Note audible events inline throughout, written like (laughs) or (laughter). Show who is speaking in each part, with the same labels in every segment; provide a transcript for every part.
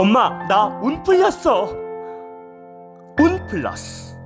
Speaker 1: 엄마 나 운 풀렸어 운 플러스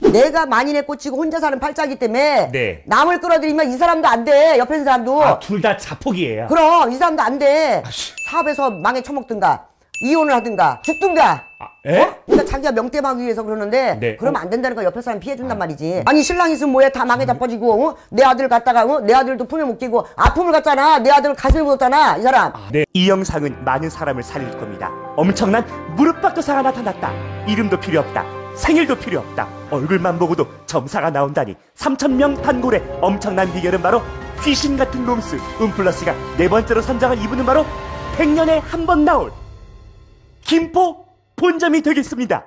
Speaker 2: 내가 만인에 꽂히고 혼자 사는 팔자기 때문에
Speaker 1: 네.
Speaker 2: 남을 끌어들이면 이 사람도 안 돼. 옆에 있는 사람도.
Speaker 1: 아 둘 다 자폭이에요
Speaker 2: 그럼 이 사람도 안 돼.
Speaker 1: 아씨.
Speaker 2: 사업에서 망에 처먹든가 이혼을 하든가 죽든가.
Speaker 1: 아, 에?
Speaker 2: 어? 그러니까 자기가 명땜하기 위해서 그러는데
Speaker 1: 네.
Speaker 2: 그러면 안 된다는 거 옆에 사람 피해준단 말이지. 아니 신랑 있으면 뭐해 다 망에 자빠지고 어? 내 아들 갖다가 어? 내 아들도 품에 못 끼고 아픔을 갖잖아. 내 아들 가슴에 묻었잖아 이 사람.
Speaker 1: 네, 이 영상은 많은 사람을 살릴 겁니다. 엄청난 무릎팍도사가 나타났다. 이름도 필요 없다. 생일도 필요 없다. 얼굴만 보고도 점사가 나온다니 3천명 단골의 엄청난 비결은 바로 귀신 같은 점수 운플러스가 네 번째로 선정한 이분은 바로 100년에 한 번 나올 김포 본점이 되겠습니다.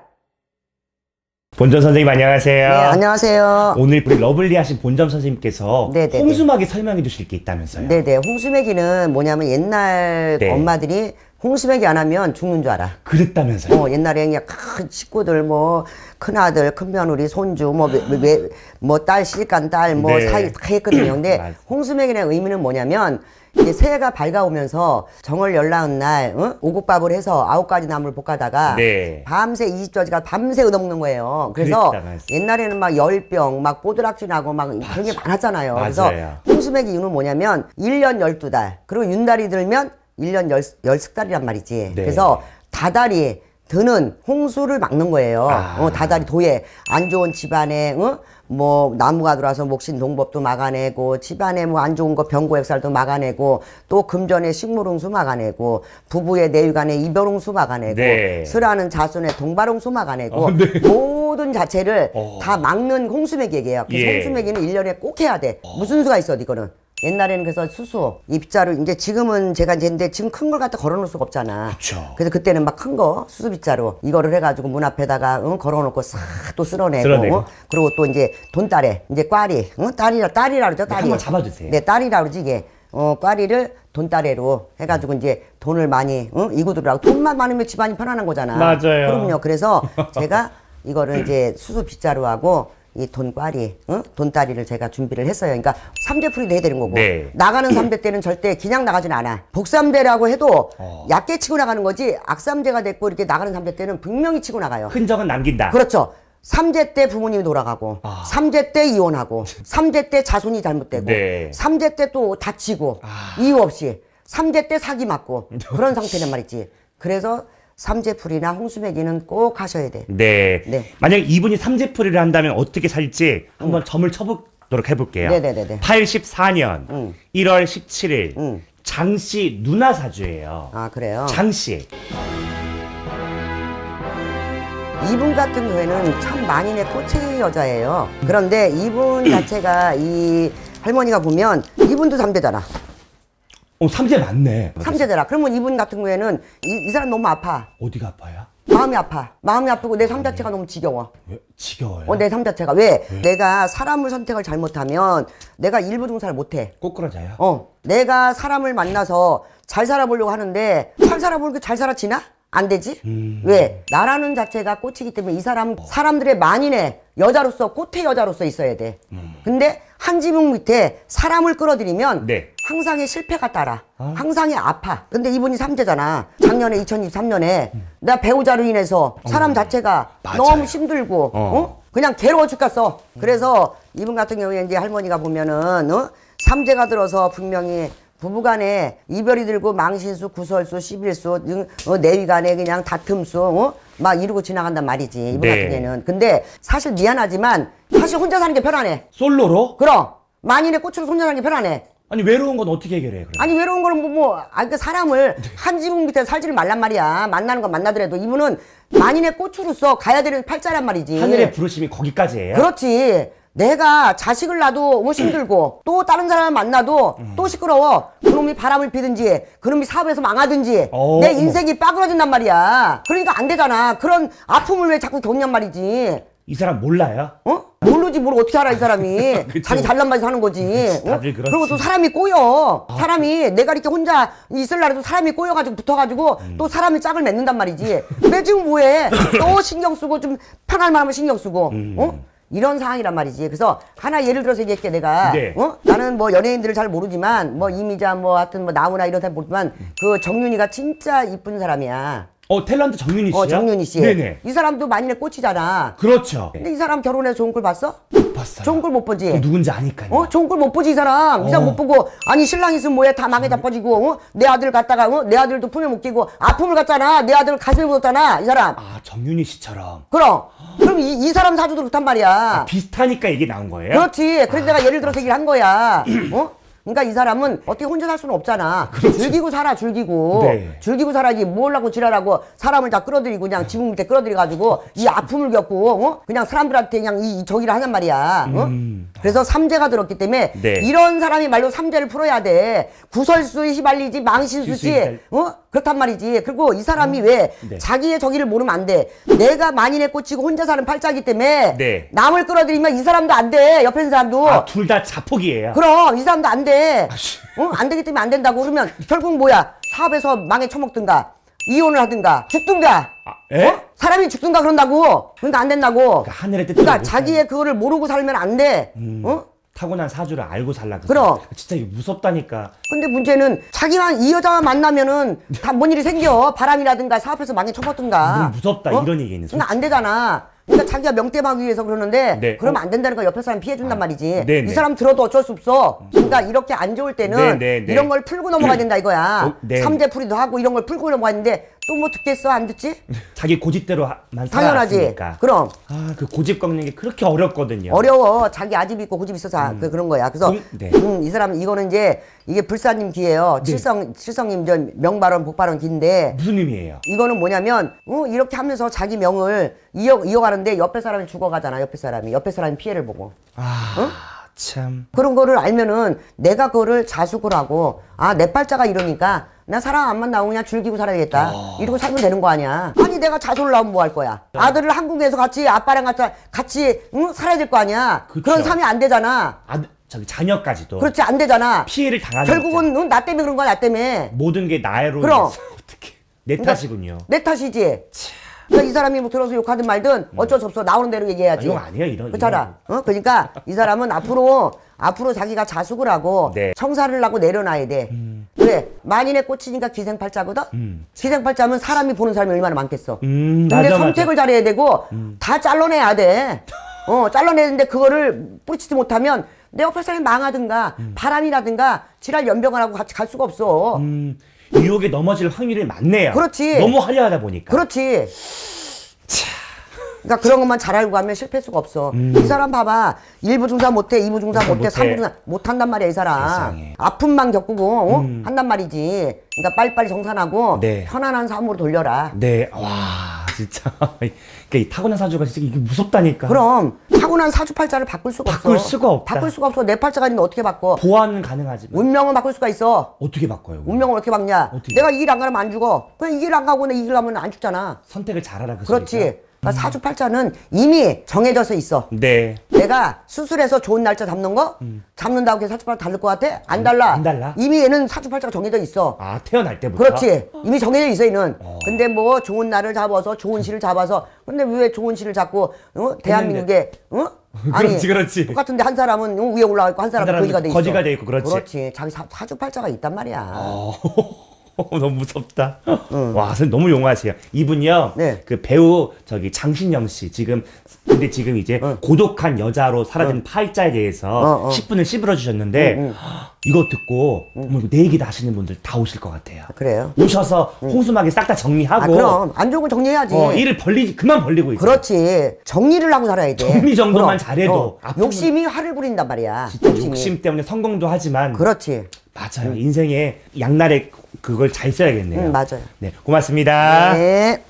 Speaker 1: 본점 선생님 안녕하세요.
Speaker 2: 네 안녕하세요.
Speaker 1: 오늘 우리 lovely하신 본점 선생님께서
Speaker 2: 네네네.
Speaker 1: 홈수막에 설명해 주실 게 있다면서요.
Speaker 2: 네네 홍수매기는 뭐냐면 옛날
Speaker 1: 네.
Speaker 2: 엄마들이 홍수매기 안 하면 죽는 줄 알아.
Speaker 1: 그랬다면서요.
Speaker 2: 어, 옛날에 그냥 큰 식구들 뭐 큰아들, 큰며느리, 손주 뭐뭐딸 시집간 딸 뭐
Speaker 1: 네.
Speaker 2: 사이 다 했거든요. 근데. (clears throat) 홍수맥의 의미는 뭐냐면 이게 새해가 밝아오면서 정월 열나은 날 어? 오곡밥을 해서 아홉 가지 나물 볶아다가
Speaker 1: 네.
Speaker 2: 밤새 20저지가 밤새 얻어먹는 거예요. 그래서
Speaker 1: 맞아.
Speaker 2: 옛날에는 막 열병, 막 뽀드락질 나고 막 그런 게 많았잖아요. 그래서
Speaker 1: 맞아요.
Speaker 2: 홍수맥의 이유는 뭐냐면 1년 12달 그리고 윤달이 들면 1년 열, 열슥달이란 말이지.
Speaker 1: 네.
Speaker 2: 그래서 다달이 드는 홍수를 막는 거예요.
Speaker 1: 아.
Speaker 2: 어, 다달이 도에 안 좋은 집안에 어? 뭐 나무가 들어와서 목신 동법도 막아내고 집안에 뭐 안 좋은 거 병고액살도 막아내고 또 금전의 식물홍수 막아내고 부부의 내유간의 이별홍수 막아내고
Speaker 1: 네.
Speaker 2: 슬하는 자손의 동발홍수 막아내고
Speaker 1: 어, 네.
Speaker 2: 모든 자체를
Speaker 1: 어.
Speaker 2: 다 막는 홍수맥이에요. 그래서
Speaker 1: 예.
Speaker 2: 홍수맥이는 일년에꼭 해야 돼. 무슨 수가 있어, 이거는. 옛날에는 그래서 수수, 입자루, 이제 지금은 제가 이제 근데 지금 큰 걸 갖다 걸어놓을 수가 없잖아.
Speaker 1: 그쵸.
Speaker 2: 그래서 그때는 막 큰 거, 수수 빗자루, 이거를 해가지고 문 앞에다가 응, 걸어놓고 싹 또 쓸어내고.
Speaker 1: 쓸어내고.
Speaker 2: 어? 그리고 또 이제 돈다래, 이제 꽈리, 응? 딸이라, 딸이라 그러죠,
Speaker 1: 네,
Speaker 2: 딸이.
Speaker 1: 한번 잡아주세요.
Speaker 2: 네, 딸이라 그러지, 이게. 어, 꽈리를 돈다래로 해가지고 이제 돈을 많이, 응? 이구들하고 돈만 많으면 집안이 편안한 거잖아.
Speaker 1: 맞아요.
Speaker 2: 그럼요. 그래서 제가 이거를 이제 수수 빗자루하고 이 돈꽈리, 응? 돈다리를 제가 준비를 했어요. 그러니까 삼재풀이도 해야 되는 거고
Speaker 1: 네.
Speaker 2: 나가는 삼재 때는 절대 그냥 나가진 않아. 복삼재라고 해도
Speaker 1: 어.
Speaker 2: 얕게 치고 나가는 거지 악삼재가 됐고 이렇게 나가는 삼재 때는 분명히 치고 나가요.
Speaker 1: 흔적은 남긴다.
Speaker 2: 그렇죠. 삼재 때 부모님이 돌아가고,
Speaker 1: 아.
Speaker 2: 삼재 때 이혼하고, (laughs) 삼재 때 자손이 잘못되고,
Speaker 1: 네.
Speaker 2: 삼재 때 또 다치고,
Speaker 1: 아.
Speaker 2: 이유 없이, 삼재 때 사기 맞고, (laughs) 그런 상태란 말이지. 그래서 삼재풀이나 홍수매기는 꼭 하셔야 돼.
Speaker 1: 네.
Speaker 2: 네.
Speaker 1: 만약 이분이 삼재풀이를 한다면 어떻게 살지 한번 점을 쳐보도록 해볼게요.
Speaker 2: 네네네네.
Speaker 1: 84년
Speaker 2: 응.
Speaker 1: 1월 17일
Speaker 2: 응.
Speaker 1: 장씨 누나 사주예요.
Speaker 2: 아, 그래요?
Speaker 1: 장씨.
Speaker 2: 이분 같은 경우에는 참 만인의 꽃의 여자예요. 그런데 이분 자체가 이 할머니가 보면 이분도 삼재잖아.
Speaker 1: 어 삼재 맞네.
Speaker 2: 삼재잖아. 그러면 이분 같은 경우에는 이, 이 사람 너무 아파.
Speaker 1: 어디가 아파요?
Speaker 2: 마음이 아파. 마음이 아프고 내 삶 자체가 너무 지겨워.
Speaker 1: 왜? 지겨워요.
Speaker 2: 어, 내 삶 자체가. 왜? 내가 사람을 선택을 잘못하면 내가 일부 중사를 못해.
Speaker 1: 꼬꾸라져요.
Speaker 2: 어. 내가 사람을 만나서 잘 살아보려고 하는데 잘 살아보려고 잘 살아지나? 안 되지?
Speaker 1: 음.
Speaker 2: 왜? 나라는 자체가 꽃이기 때문에 이 사람, 사람들의 만인의 여자로서, 꽃의 여자로서 있어야 돼. 근데 한 지붕 밑에 사람을 끌어들이면
Speaker 1: 음. 네.
Speaker 2: 항상의 실패가 따라. 항상의 아파. 근데 이분이 삼재잖아. 작년에 2023년에 나 배우자로 인해서 사람 자체가
Speaker 1: 맞아요.
Speaker 2: 너무 힘들고
Speaker 1: 어.
Speaker 2: 어? 그냥 괴로워 죽겠어. 그래서 이분 같은 경우에 이제 할머니가 보면은 어? 삼재가 들어서 분명히 부부간에 이별이 들고 망신수, 구설수, 시빌수, 응, 어, 내위간에 그냥 다툼수, 어? 막 이러고 지나간단 말이지 이분
Speaker 1: 네.
Speaker 2: 같은 경우는. 근데 사실 미안하지만 사실 혼자 사는 게 편하네.
Speaker 1: 솔로로?
Speaker 2: 그럼 만인의 꽃으로 혼자 사는 게 편하네.
Speaker 1: 아니 외로운 건 어떻게 해결해? 그럼?
Speaker 2: 아니 외로운 거는 뭐, 뭐, 아, 그 사람을 한 지붕 밑에 살지를 말란 말이야. 만나는 건 만나더라도 이분은 만인의 꽃으로서 가야 되는 팔자란 말이지.
Speaker 1: 하늘의 부르심이 거기까지예요?
Speaker 2: 그렇지. 내가 자식을 낳아도 뭐 힘들고 또 다른 사람을 만나도 또 시끄러워. 그놈이 바람을 피든지 그놈이 사업에서 망하든지
Speaker 1: 어,
Speaker 2: 내. 인생이 빠그러진단 말이야. 그러니까 안 되잖아. 그런 아픔을 왜 자꾸 겪냔 말이지.
Speaker 1: 이 사람 몰라요?
Speaker 2: 어? 모르지 뭘 어떻게 알아 이 사람이. (laughs) 자기 잘난 맛에 사는 거지 어?
Speaker 1: 다들 그렇지. 아.
Speaker 2: 그리고 또 사람이 꼬여 사람이 내가 이렇게 혼자 있을라도 사람이 꼬여가지고 붙어가지고
Speaker 1: 음.
Speaker 2: 또 사람이 짝을 맺는단 말이지 내 지금 뭐해 (laughs) 또 신경 쓰고 좀 편할 만하면 신경 쓰고
Speaker 1: 음.
Speaker 2: 어? 이런 상황이란 말이지. 그래서 하나 예를 들어서 얘기할게 내가.
Speaker 1: 네.
Speaker 2: 어? 나는 뭐 연예인들을 잘 모르지만 뭐 이미자 뭐 하여튼 뭐 나무나 이런 사람 모르지만 그 정윤이가 진짜 이쁜 사람이야.
Speaker 1: 어 탤런트 정윤희 씨요?
Speaker 2: 어 정윤이 씨.
Speaker 1: 네네.
Speaker 2: 이 사람도 만인에 꽂히잖아.
Speaker 1: 그렇죠.
Speaker 2: 근데 이 사람 결혼해서 좋은 꼴 봤어?
Speaker 1: 못 봤어요.
Speaker 2: 좋은 꼴못 보지.
Speaker 1: 그럼 누군지 아니까요.
Speaker 2: 어? 좋은 걸 못 보지, 이 사람. 이 사람
Speaker 1: 어.
Speaker 2: 못 보고, 아니, 신랑 있으면 뭐해, 다 망에 자빠지고, 어? 내 아들 갖다가, 어? 내 아들도 품에 못 끼고, 아픔을 갖잖아. 내 아들 가슴에 묻었잖아, 이 사람.
Speaker 1: 아 정윤희 씨처럼
Speaker 2: 그럼. 그럼 이, 이 사람 사주도 그렇단 말이야.
Speaker 1: 비슷하니까 이게 나온 거예요?
Speaker 2: 그렇지. 그래서 내가 예를 들어서 얘기를 한 거야. (clears throat) 어? 그러니까 이 사람은 어떻게 혼자 살 수는 없잖아. 즐기고 살아, 즐기고.
Speaker 1: 네.
Speaker 2: 즐기고 살아야지 뭘라고 지랄하고 사람을 다 끌어들이고 그냥 지붕 밑에 끌어들여가지고 이 아픔을 겪고, 어? 그냥 사람들한테 그냥 이, 이 저기를 하단 말이야. 어? 그래서 삼재가 들었기 때문에
Speaker 1: 네.
Speaker 2: 이런 사람이 말로 삼재를 풀어야 돼. 구설수에 휘말리지 망신수지. 어? 그렇단 말이지. 그리고 이 사람이 왜
Speaker 1: 네.
Speaker 2: 자기의 저기를 모르면 안 돼. 내가 만인에 꽂히고 혼자 사는 팔자기 때문에
Speaker 1: 네.
Speaker 2: 남을 끌어들이면 이 사람도 안 돼. 옆에 있는 사람도.
Speaker 1: 아 둘 다 자폭이에요.
Speaker 2: 그럼 이 사람도 안 돼.
Speaker 1: 씨.
Speaker 2: 어? 안 되기 때문에 안 된다고 그러면 결국 뭐야? 사업에서 망에 처먹든가 이혼을 하든가 죽든가.
Speaker 1: 아, 에?
Speaker 2: 어? 사람이 죽든가 그런다고. 그러니까 안 된다고.
Speaker 1: 그러니까 하늘의 뜻대로
Speaker 2: 그러니까
Speaker 1: 못
Speaker 2: 자기의 그거를 모르고 살면 안 돼. 어?
Speaker 1: 타고난 사주를 알고 살라.
Speaker 2: 그럼.
Speaker 1: 진짜 이거 무섭다니까.
Speaker 2: 근데 문제는 자기만 이 여자만 만나면은 다 뭔 일이 생겨 바람이라든가 사업에서 처먹든가
Speaker 1: 뭘 무섭다, 이런 얘기는
Speaker 2: 그러니까 안 되잖아 그러니까 자기가 명대하기 위해서 그러는데
Speaker 1: 네.
Speaker 2: 그러면
Speaker 1: 어.
Speaker 2: 안 된다는 거 옆에 사람 피해 준단 말이지
Speaker 1: 네,
Speaker 2: 이
Speaker 1: 네.
Speaker 2: 사람 들어도 어쩔 수 없어 그러니까 이렇게 안 좋을 때는
Speaker 1: 네, 네, 네.
Speaker 2: 이런 걸 풀고 넘어가야 된다 이거야
Speaker 1: 어, 네.
Speaker 2: 삼재풀이도 하고 이런 걸 풀고 넘어가야 되는데 또 뭐 듣겠어 안 듣지
Speaker 1: 자기 고집대로만
Speaker 2: 당연하지
Speaker 1: 살아왔으니까.
Speaker 2: 그럼
Speaker 1: 아, 그 고집 꺾는 게 그렇게 어렵거든요.
Speaker 2: 어려워. 자기 아집 있고 고집 있어서 그, 그런 거야. 그래서
Speaker 1: 음, 네.
Speaker 2: 음, 이 사람 이거는 이제 이게 불사님 기예요. 칠성 칠성님 저 명발언 복발언 기인데
Speaker 1: 무슨 의미예요?
Speaker 2: 이거는 뭐냐면 어, 이렇게 하면서 자기 명을 이어 이어가는데 옆에 사람이 죽어가잖아. 옆에 사람이 옆에 사람이 피해를 보고
Speaker 1: 아, 참.
Speaker 2: 그런 거를 알면은 내가 그거를 자숙을 하고 아 내 팔자가 이러니까 나 사람 안 만나고 그냥 즐기고 살아야겠다. 이러고 살면 되는 거 아니야. 아니 내가 자손을 낳으면 뭐 할 거야? 아들을 한국에서 같이 아빠랑 같이 같이 응? 살아야 될 거 아니야?
Speaker 1: 그쵸.
Speaker 2: 그런 삶이 안 되잖아.
Speaker 1: 아, 저기 자녀까지도.
Speaker 2: 그렇지 안 되잖아.
Speaker 1: 피해를 당하는
Speaker 2: 결국은 응? 나 때문에 그런 거야 나 때문에.
Speaker 1: 모든 게 나로
Speaker 2: 그럼.
Speaker 1: 인해서 어떻게 내
Speaker 2: 그러니까
Speaker 1: 탓이군요.
Speaker 2: 내 탓이지 그러니까 이 사람이 뭐 들어서 욕하든 말든 어쩔 수 없어 나오는 대로 얘기해야지
Speaker 1: 아, 이거 아니에요, 이런-
Speaker 2: 그렇잖아 어? 그러니까 이 사람은 앞으로 앞으로 자기가 자숙을 하고
Speaker 1: 네.
Speaker 2: 청사를 하고 내려놔야 돼 왜? 만인에 꽂히니까 기생팔자거든 기생팔자면 사람이 보는 사람이 얼마나 많겠어
Speaker 1: 음,
Speaker 2: 근데
Speaker 1: 맞아, 맞아.
Speaker 2: 선택을 잘해야 되고 다 잘라내야 돼. 어, 잘라내는데 그거를 뿌리치지 못하면 내 옆에 사람이 망하든가 바람이라든가 지랄 연병을 하고 같이 갈 수가 없어.
Speaker 1: 음, 유혹에 넘어질 확률이 많네요.
Speaker 2: 그렇지.
Speaker 1: 너무 화려하다 보니까.
Speaker 2: 그렇지. 그러니까 그런 것만 잘 알고 가면 실패할 수가 없어. 이 사람 봐봐. 일부 중사 못해, 이부 중사 못해,
Speaker 1: 못해.
Speaker 2: 삼부 중사 못한단 말이야, 이 사람.
Speaker 1: 세상에.
Speaker 2: 아픔만 겪고, 어? 한단 말이지. 그러니까 빨리빨리 정산하고
Speaker 1: 네.
Speaker 2: 편안한 삶으로 돌려라.
Speaker 1: 네, 와, 진짜. 그러니까 이 타고난 사주가 진짜 이게 무섭다니까.
Speaker 2: 그럼 타고난 사주 팔자를 바꿀 수가 없어.
Speaker 1: 바꿀 수가 없다.
Speaker 2: 바꿀 수가 없어. 내 팔자가 있는데 어떻게 바꿔?
Speaker 1: 보완은 가능하지만
Speaker 2: 운명은 바꿀 수가 있어.
Speaker 1: 어떻게 바꿔요? 그럼?
Speaker 2: 운명을 어떻게 바꾸냐?
Speaker 1: 어떻게?
Speaker 2: 내가 이 일 안 가면 안 죽어. 그냥 이 일 안 가고 내이 일 가면 안 죽잖아.
Speaker 1: 선택을 잘하라 그
Speaker 2: 그렇지.
Speaker 1: 소리죠?
Speaker 2: 그러니까 사주팔자는 이미 정해져서 있어.
Speaker 1: 네.
Speaker 2: 내가 수술해서 좋은 날짜 잡는 거 잡는다고 해서 사주팔자 다를 것 같아? 안 달라.
Speaker 1: 안 달라?
Speaker 2: 이미 얘는 사주팔자가 정해져 있어.
Speaker 1: 아, 태어날 때부터.
Speaker 2: 그렇지. 이미 정해져 있어, 얘는. 근데 뭐 좋은 날을 잡아서 좋은 시를 잡아서 근데 왜 좋은 시를 잡고 어? 대한민국에 어? (laughs)
Speaker 1: 그렇지, 그렇지.
Speaker 2: 똑같은데 한 사람은 어, 위에 올라가 있고 한 사람은
Speaker 1: 사람은
Speaker 2: 거지가 돼 있어.
Speaker 1: 거지가 돼 있고, 그렇지.
Speaker 2: 그렇지. 자기 사, 사주팔자가 있단 말이야.
Speaker 1: 어, (laughs) (laughs) 너무 무섭다. 와, 선생님 너무 용하세요. 이분요,
Speaker 2: 네.
Speaker 1: 그 배우 저기 장신영 씨 지금 근데 지금 이제 고독한 여자로 사라진 팔자에 대해서
Speaker 2: 어, 어.
Speaker 1: 10분을 씹어 주셨는데 이거 듣고 어머, 이거 내 얘기다 하시는 분들 다 오실 것 같아요.
Speaker 2: 그래요?
Speaker 1: 오셔서 홈수막에 싹 다 정리하고
Speaker 2: 아, 그럼 안 좋은 건 정리해야지.
Speaker 1: 어, 일을 벌리지 그만 벌리고 있어.
Speaker 2: 그렇지. 정리를 하고 살아야 돼.
Speaker 1: 정리 정도만
Speaker 2: 그럼.
Speaker 1: 잘해도
Speaker 2: 어, 욕심이 화를 부린단 말이야.
Speaker 1: 진짜 욕심 때문에 성공도 하지만
Speaker 2: 그렇지.
Speaker 1: 맞아요. 인생에 양날에 그걸 잘 써야겠네요.
Speaker 2: 응, 맞아요.
Speaker 1: 네, 고맙습니다.
Speaker 2: 네.